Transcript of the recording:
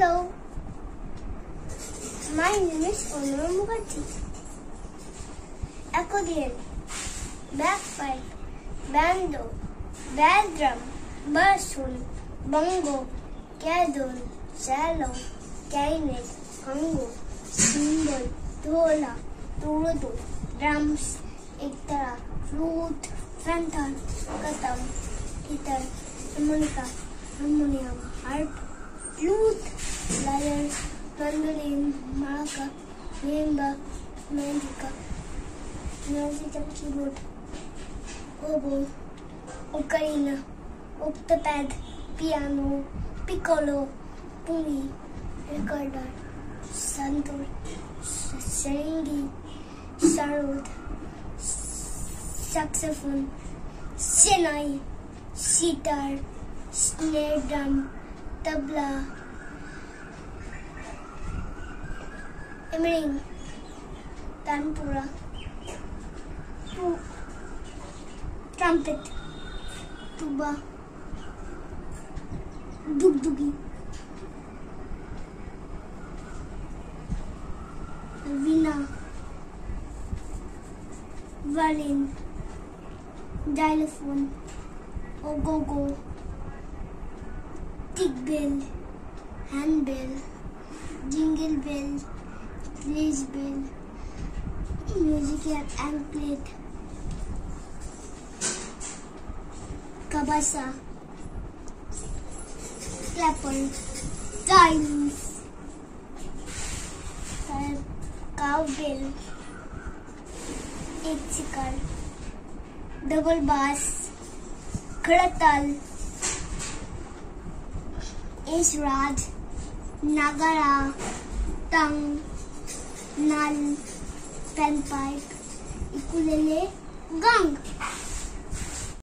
Hello. My name is Onur Mukherjee. Accordion, bagpipe, bando, bass drum, bassoon, bongo, cadon, cello, clarinet, congo, cymbal, dhola, turudu, drums, itara, flute, frontal, katam, guitar, harmonica, harmonium, harp, flute, lyre, mandolin, maraca, marimba, mandolin, musical keyboard, oboe, ocarina, octopad, piano, piccolo, pumi, recorder, santur, sarangi, sarod, saxophone, senai, sitar, snare drum, tabla, emerring, tanpura, tu- trumpet, tuba, dugdugi, vina, violin, xylophone, ogogo, tick bell, handbell, jingle bell, village bell, musical anklet, kabasa, clapper, chimes, cowbell, एक शिकार double bass खड़ताल esraj नागारा pan pipe ukulele गंग